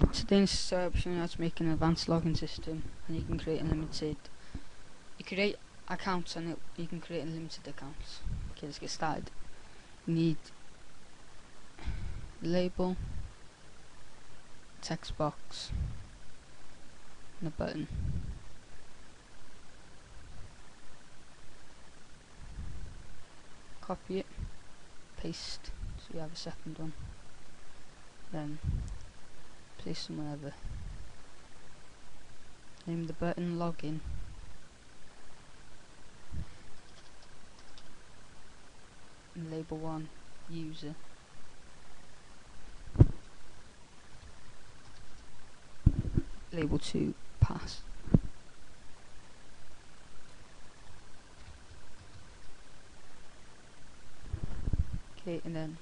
Today in this you how to make an advanced login system and you can create unlimited you create accounts and it, you can create unlimited accounts. Okay let's get started. You need label, text box and a button. Copy it, paste so you have a second one. Then place them wherever. Name the button login. And label one user. Label two pass. Okay, and then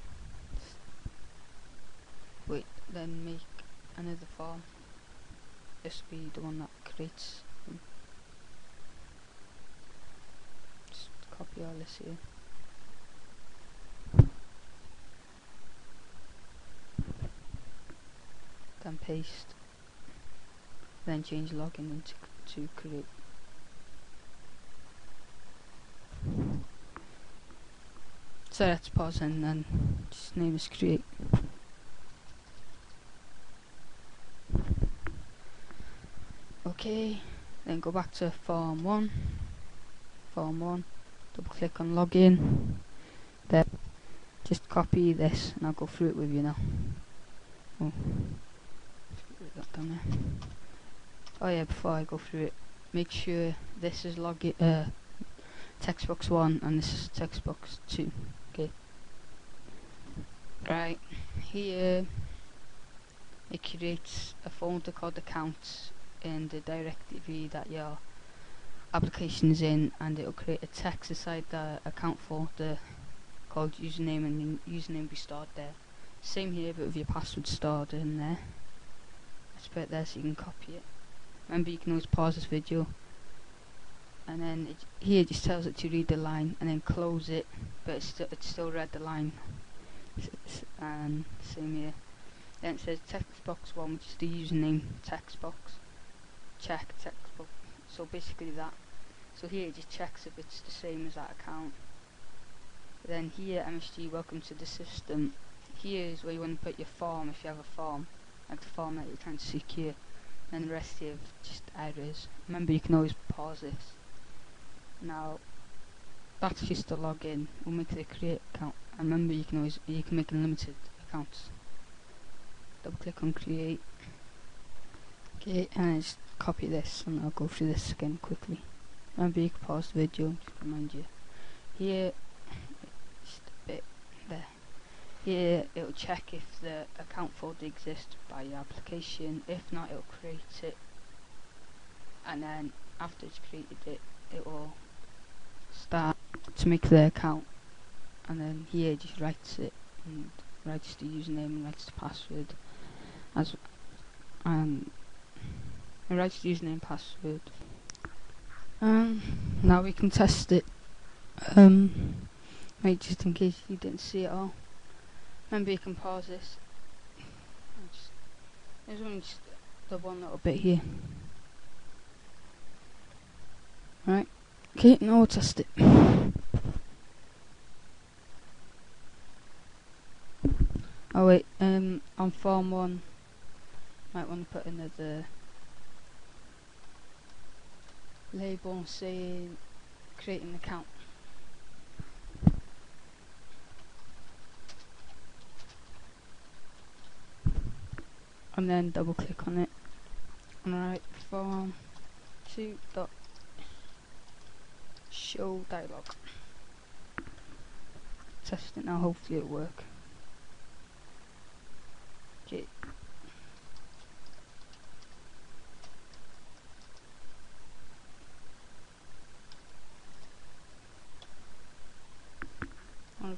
wait, then make another form. This will be the one that creates them. Just copy all this here. Then paste. Then change login into to create. So let's pause and then just name is create. Okay, then go back to form 1, form 1, double click on login, then just copy this and I'll go through it with you now. Oh. Oh yeah, before I go through it, make sure this is login, uh, text box 1 and this is text box 2, okay. Right, here it creates a folder called accounts in the directory that your application is in and it will create a text inside the account for the called username and username be stored there. Same here but with your password stored in there. Let's put it there so you can copy it. Remember you can always pause this video and then it, here it just tells it to read the line and then close it but it's, st it's still read the line and same here then it says text box 1 which is the username text box check text box so basically that so here it just checks if it's the same as that account. Then here MSG welcome to the system. Here is where you want to put your form if you have a form like the form that you're trying to secure. Then the rest here just errors remember you can always pause this. Now that's just the login. We'll make the create account. And remember you can always you can make unlimited accounts. Double click on create. Okay and just copy this and I'll go through this again quickly. Can pause the video just remind you. Here just a bit there. Here it'll check if the account folder exists by your application. If not it'll create it. And then after it's created it it will start to make the account. And then here just writes it and writes the username and writes the password as and writes the username password. Um now we can test it. Um wait just in case you didn't see it all. Remember you can pause this. There's only just the one little bit here. Right. Okay now we'll test it. Oh wait, um, on form one, might want to put another label saying create an account. And then double click on it. And write form two dot show dialog. Test it now, hopefully it'll work. Okay.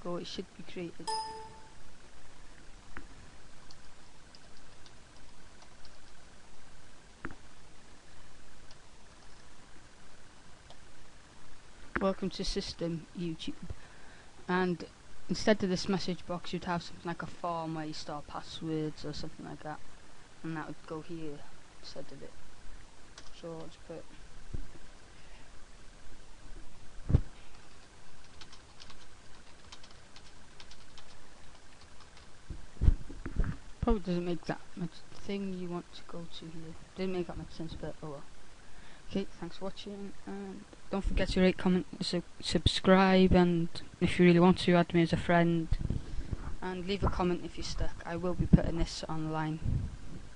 I'll go, it should be created. Welcome to system YouTube and instead of this message box you'd have something like a form where you store passwords or something like that and that would go here instead of it. So just put probably doesn't make that much thing you want to go to here. Didn't make that much sense, but oh well. Okay, thanks for watching, and don't forget to rate, comment, su subscribe, and if you really want to, add me as a friend, and leave a comment if you're stuck. I will be putting this online,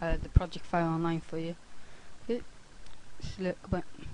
uh, the project file online for you. Okay, see you later, goodbye.